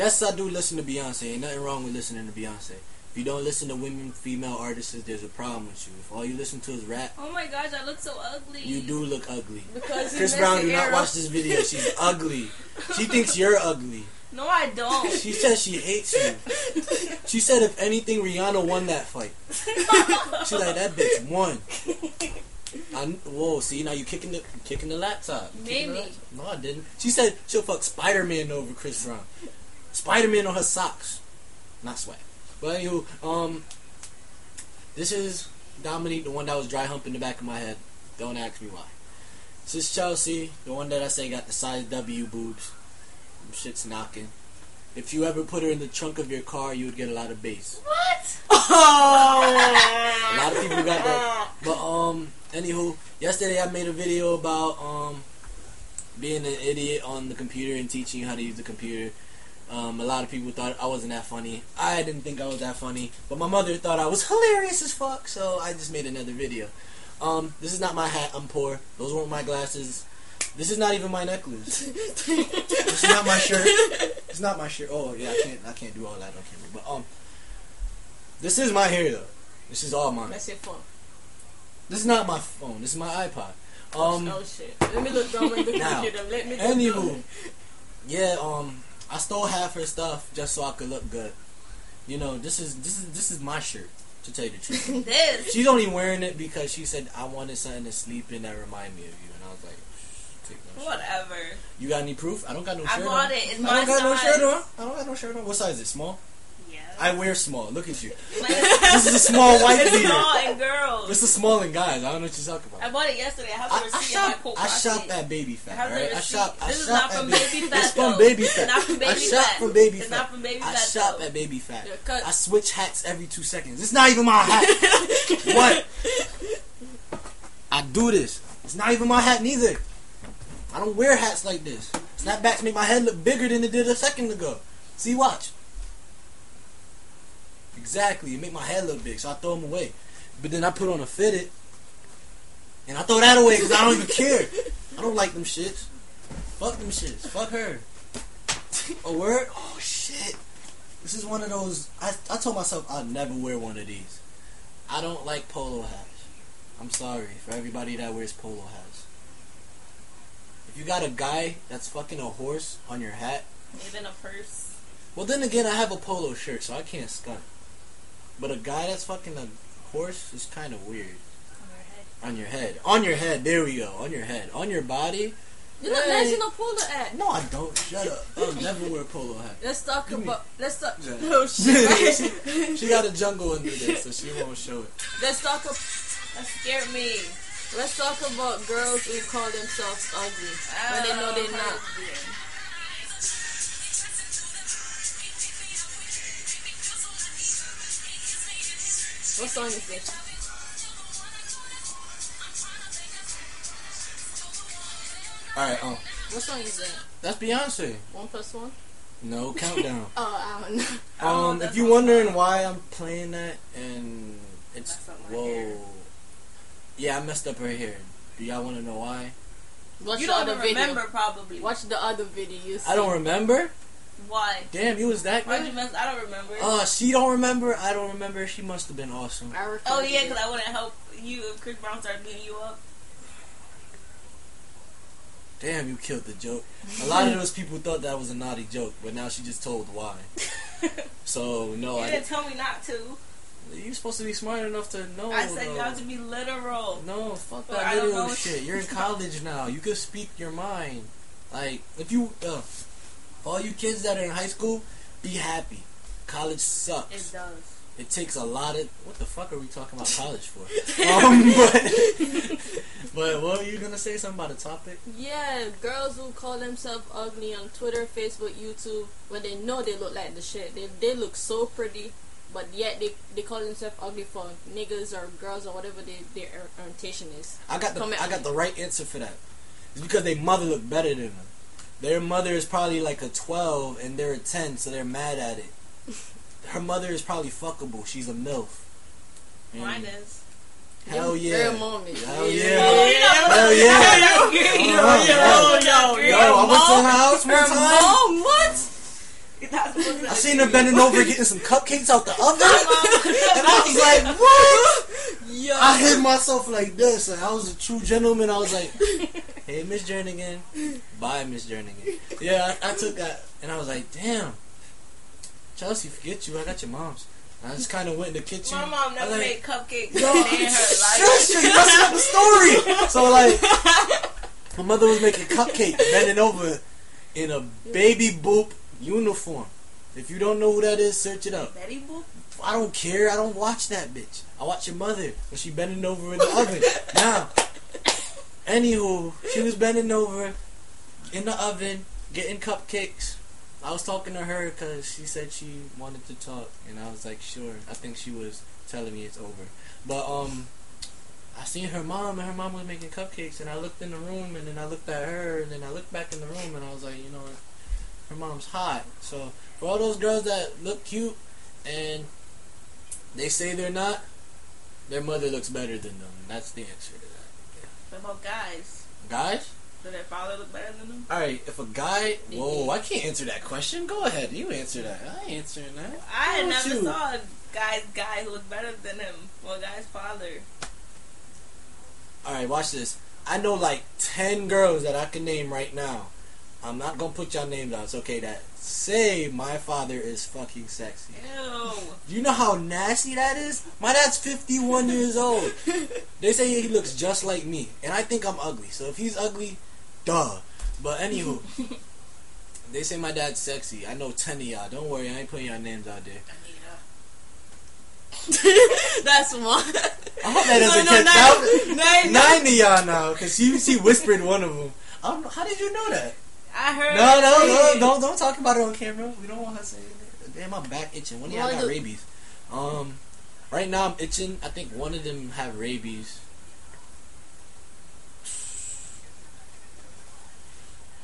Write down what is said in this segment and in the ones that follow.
Yes, I do listen to Beyonce. Ain't nothing wrong with listening to Beyonce. If you don't listen to women, female artists, there's a problem with you. If all you listen to is rap, Oh my gosh, I look so ugly. you do look ugly. Because Chris Brown, do not watch this video. She's ugly. She thinks you're ugly. No, I don't. She says she hates you. She said if anything, Rihanna won that fight. She like that bitch won. I, whoa, see now you kicking the kicking the laptop. Kicking the Maybe. laptop. No, I didn't. She said she'll fuck Spider Man over Chris Brown. Spider Man on her socks, not swag. But anywho, um, this is Dominique, the one that was dry humping the back of my head. Don't ask me why. This is Chelsea, the one that I say got the size W boobs. Them shit's knocking. If you ever put her in the trunk of your car, you would get a lot of bass. What? Oh! A lot of people got that. But um, anywho, yesterday I made a video about um being an idiot on the computer and teaching you how to use the computer. Um, a lot of people thought I wasn't that funny. I didn't think I was that funny, but my mother thought I was hilarious as fuck. So I just made another video. Um, this is not my hat. I'm poor. Those weren't my glasses. This is not even my necklace. this is not my shirt. It's not my shirt. Oh yeah, I can't. I can't do all that on camera. But um, this is my hair though. This is all mine. That's your phone. This is not my phone. This is my iPod. Um, oh shit. Let me look down in the Now, computer. Let me look anywho, down. yeah. Um, I stole half her stuff just so I could look good. You know, this is this is this is my shirt. To tell you the truth, This. she's only wearing it because she said I wanted something to sleep in that remind me of you, and I was like, take no shit." Whatever. You got any proof? I don't got no I shirt bought on. it. It's I my don't got no shirt on. I don't got no shirt on. What size is it? Small? Yeah. I wear small. Look at you. This is a small white it's beater. small and girls. This is small in guys. I don't know what you're talking about. I bought it yesterday. I have I, a I receipt in my shop. I shop at Baby Phat. have Right? I shop. I This is shop not from Baby Phat, It's from. Baby Phat. not from I Baby shop Fat. from Baby It's Fat. not from Baby I Fat, shop though. at Baby Phat. Yeah. I switch hats every two seconds. It's not even my hat. what? I do this. It's not even my hat neither. I don't wear hats like this. Snapbacks make my head look bigger than it did a second ago. See, watch. Exactly. It make my head look big, so I throw them away. But then I put on a fitted, and I throw that away because I don't even care. I don't like them shits. Fuck them shits. Fuck her. A word? Oh shit. This is one of those. I, I told myself I'd never wear one of these. I don't like polo hats. I'm sorry for everybody that wears polo hats. If you got a guy that's fucking a horse on your hat, Even a purse. well then again I have a polo shirt so I can't stunt. But a guy that's fucking a horse is kind of weird. on your head. On your head. On your head. There we go. On your head. On your body. You're not Hey. matching a polo at. No, I don't. Shut up. I'll never wear a polo hat. Let's talk Give me- about. Let's talk. Yeah. Oh shit. she, she got a jungle under there, so she won't show it. Let's talk. Ab- That scared me. let's talk about girls who call themselves ugly when they know they're not. Oh, What song is this? All right. Um, What song is that? that's Beyonce. One plus one? No countdown. Oh, I don't know. Oh, Um, that's if you're awesome. wondering why I'm playing that, and it's Messed up my whoa, hair. yeah, I messed up her hair. Do y'all want to know why? Watch You the don't other even video. probably. Watch the other video. You see. I don't remember. Why? Damn, you was that good. mess? I don't remember. Uh, she don't remember. I don't remember. She must have been awesome. I oh yeah, because I wouldn't help you if Chris Brown started beating you up. Damn, you killed the joke. A lot of those people thought that was a naughty joke, but now she just told why. So no, you I didn't tell me not to. You're supposed to be smart enough to know. I said you have to be literal. No, fuck that I don't know. shit. You're in college now. You can speak your mind. Like, if you, uh, all you kids that are in high school, be happy. College sucks. It does. It takes a lot of. What the fuck are we talking about college for? um, but, but what were you gonna say? Something about a topic? Yeah, girls who call themselves ugly on Twitter, Facebook, YouTube, when they know they look like the shit. They they look so pretty, but yet they they call themselves ugly for niggas or girls or whatever they, their orientation is. I got the I got the right answer for that. It's because they mother looked better than them. Their mother is probably like a twelve and they're a ten, so they're mad at it. Her mother is probably fuckable. She's a milf. And Mine is. Hell yeah. Their mommy. Hell Oh, yeah. yeah. Hell yeah. Yo, Uh, yo, yo, Yo, I went to her house one Her time. mom, what? You're not supposed to I seen her bending over getting some cupcakes out the oven, Mom. and I was like, "What?" Yo. I hit myself like this. Like I was a true gentleman. I was like, "Hey, Miss Jernigan, bye, Miss Jernigan." Yeah, I, I took that, and I was like, "Damn, Chelsea, forget you. I got your mom's." And I just kind of went in the kitchen. My mom never like, made cupcakes Yo, a day in her life. you're messing up the story. So like, my mother was making cupcakes, bending over in a baby boop uniform. If you don't know who that is, search it up. Betty Boop? I don't care. I don't watch that bitch. I watch your mother when she bending over in the oven. Now, anywho, she was bending over in the oven getting cupcakes. I was talking to her because she said she wanted to talk, and I was like, sure. I think she was telling me it's over. But um, I seen her mom, and her mom was making cupcakes, and I looked in the room, and then I looked at her, and then I looked back in the room, and I was like, you know, her mom's hot. So for all those girls that look cute and they say they're not, their mother looks better than them. That's the answer to that. About guys? Guys? Does their father look better than them? Alright, if a guy. Whoa, I can't answer that question. Go ahead. You answer that. I ain't answering that. I never you? saw a guy's guy who looked better than him. Or a guy's father. Alright, watch this. I know like 10 girls that I can name right now. I'm not gonna put y'all names out. It's okay that say my father is fucking sexy. Ew. Do you know how nasty that is? My dad's 51 years old. They say he looks just like me, and I think I'm ugly. So if he's ugly, duh. But anywho, they say my dad's sexy. I know 10 of y'all. Don't worry, I ain't putting y'all names out there. That's one. I hope that doesn't oh, no, catch nine, out. nine, Nine of y'all now, because she, she whispered one of them. I don't. How did you know that? I heard. No, no, no, don't, don't talk about it on camera. We don't want her saying it. Damn, my back itching. One of y'all got rabies. Um, right now I'm itching. I think one of them have rabies.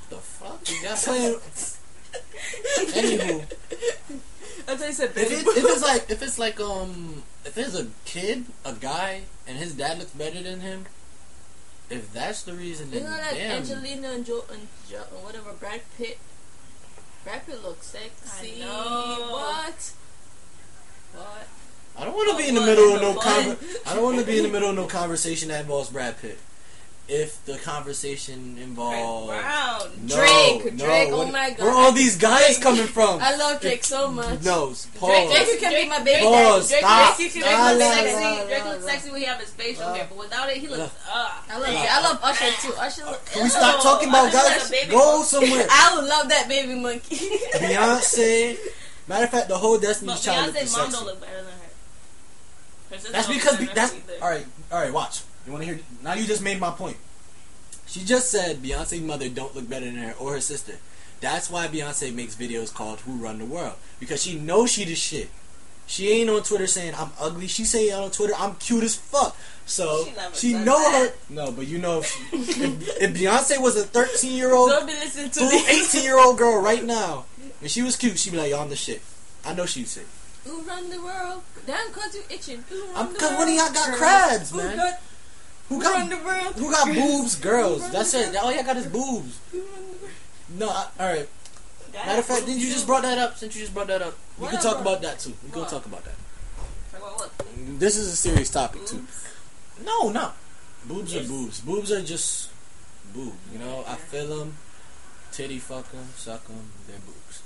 What the fuck? You got playing? Anywho, I thought you said if, baby. it, if it's like if it's like um if it's a kid, a guy, and his dad looks better than him, if that's the reason, You know that damn. Angelina and Joe and jo- whatever Brad Pitt. Brad Pitt looks sexy. I know. What? What? I don't want to Oh, be in the middle of no what? conver- I don't want to be in the middle of no conversation that involves Brad Pitt. If the conversation involves Chris Brown. no, Drake, no, Drake, oh my God. where are all these guys coming from? I love Drake so much. No, Drake, pause. Drake, you can be my baby Pause. Drake, stop. Drake, you Drake can be looks my la, baby sexy. la. Drake looks sexy when he have his facial La. hair, but without it, he looks. Ah. I love it. I love Usher too. Usher look. Can we stop talking about I guys? like Go monkey. somewhere. I would love that baby monkey. Beyonce. Matter of fact, the whole But Destiny's Child looks Beyonce's mom sexy. don't look better than her. Her That's because be- that's than her either. all right. All right, watch. You want to hear? Now you just made my point. She just said Beyonce's mother don't look better than her or her sister. That's why Beyonce makes videos called "Who Run the World" because she knows she the shit. She ain't on Twitter saying I'm ugly. She say on Twitter I'm cute as fuck. So She she know that. her. No, but you know if, if, if Beyonce was a 13 year old, Don't be listening to to 18 year old girl right now, and she was cute, she'd be like, "Yo, I'm the shit." I know she'd say. Who run the world? Damn, cause you itching. Who run I'm the because world? one of y'all got crabs, man. Who got run the world? who got boobs? Girls. That's it. All y'all got is boobs. Who run the world? No, I, all right. Matter of fact, didn't you just brought that up? Since you just brought that up, we can talk about that too. We can talk about that. Like, what, what? This is a serious topic too. No, no. Boobs are boobs. Boobs are just boobs. You know, I feel them, titty fuck them, suck them. They're boobs.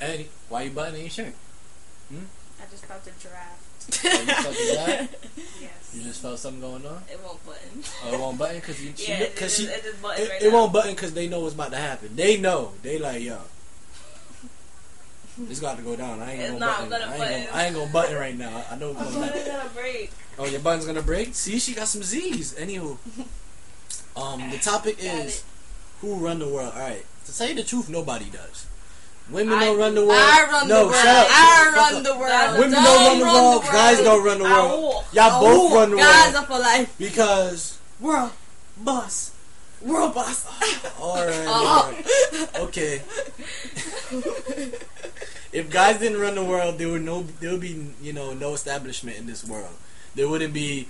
And why you buttoning your shirt? I just felt a giraffe. Oh, you felt the vibe? Yes. You just felt something going on? It won't button. Oh, it won't button because you, yeah, it, cause just, she, it just it, right it won't button because they know what's about to happen. They know. They like, yo, it's got to go down. I ain't It's gonna button. gonna I, ain't button. gonna, I ain't gonna button right now. I know it's My gonna button's gonna break. Oh, your button's gonna break. See, she got some Z's. Anywho, um, the topic is it. who run the world. All right. To tell you the truth, nobody does. Women I don't run the world. I run no, the world. shut up. I run the world. Women Don't don't run the world. Guys don't run the world. Y'all both run the Guys world Guys are for life. because World boss. World boss. all right, Oh. all right. okay. if guys didn't run the world, there would no, there would be, you know, no establishment in this world. There wouldn't be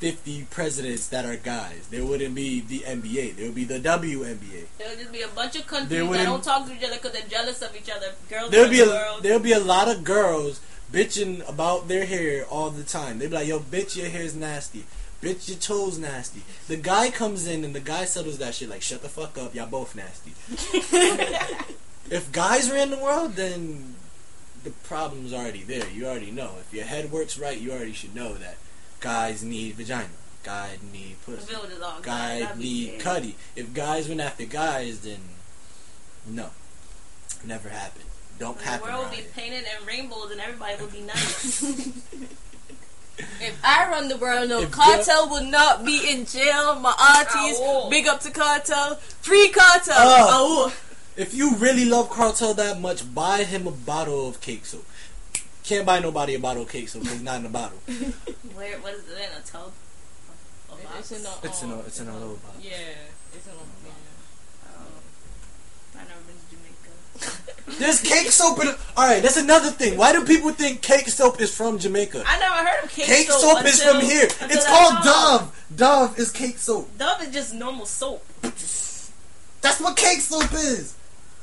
50 presidents that are guys. There wouldn't be the NBA. There would be the WNBA. There would just be a bunch of countries that don't talk to each other because they're jealous of each other. Girls There'll be the a world. there'll be a lot of girls bitching about their hair all the time. They'd be like, "Yo, bitch, your hair's nasty. Bitch, your toes nasty." The guy comes in and the guy settles that shit like, "Shut the fuck up, y'all both nasty." if guys ran the world, then the problem's already there. You already know. If your head works right, you already should know that guys need vagina. Guys need pussy. village Guys need scary. cutty. If guys went after guys, then no, never happened. Don't The happen. The world would around be here. painted in rainbows and everybody would be nice. If I run the world, no If Kartel would not be in jail. My aunties, Ow. big up to Kartel, free Kartel. Oh, If you really love Kartel that much, buy him a bottle of cake soap. Can't buy nobody a bottle of cake soap because it's not in a bottle. Where? What is it in a tub? A it's in a, It's in a it's in a little bottle. Yeah, it's in a. Oh. oh. I've never been to Jamaica. There's cake soap in. All right, that's another thing. Why do people think cake soap is from Jamaica? I never heard of cake, Cake soap. Cake soap is from here. It's called. Dove. Dove is cake soap. Dove is just normal soap. That's what cake soap is.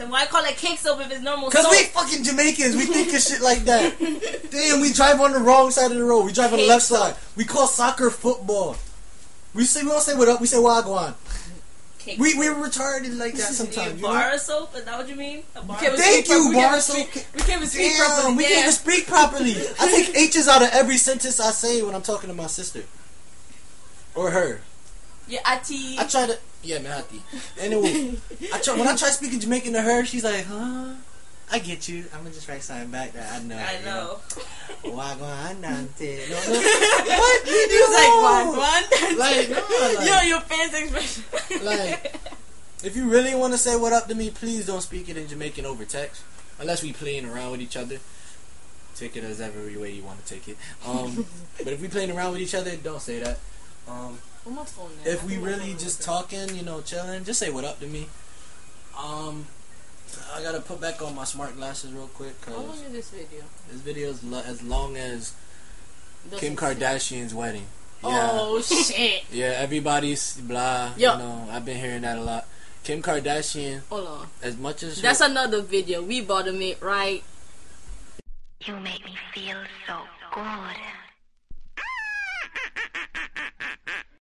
Then why call it cake soap if it's normal Cause soap? we fucking Jamaicans, we think of shit like that. Damn, we drive on the wrong side of the road. We drive on the left side. We call soccer football. We say we don't say what up. We say wagwan. Cake We we're retarded like that sometimes. You know? bar soap? Is that what you mean? A bar Can't Thank you. We bar even soap. speak- We can't even speak Damn, properly. we yeah. can't even speak properly. I take H's out of every sentence I say when I'm talking to my sister or her. Yeah, Ati. I try to, yeah, Mahati. Anyway, I try when I try speaking Jamaican to her, she's like, "Huh? I get you. I'm gonna just write something back that I know." I you know. No, no. What? You was like, one. Like, no, like- Yo, your fans expression. Like, if you really want to say what up to me, please don't speak it in Jamaican over text, unless we playing around with each other. Take it as every way you want to take it. Um, but if we playing around with each other, don't say that. Um, On my phone now. if we really just okay. talking, you know, chilling, just say what up to me. Um, I gotta put back on my smart glasses real quick How long because is this video? this video is lo- as long as Kim Doesn't say. Kardashian's wedding. Yeah. Oh shit! Yeah, everybody's blah. Yo. You know, I've been hearing that a lot. Kim Kardashian, Hold on. as much as That's her, another video. We bought them it right. You make me feel so good.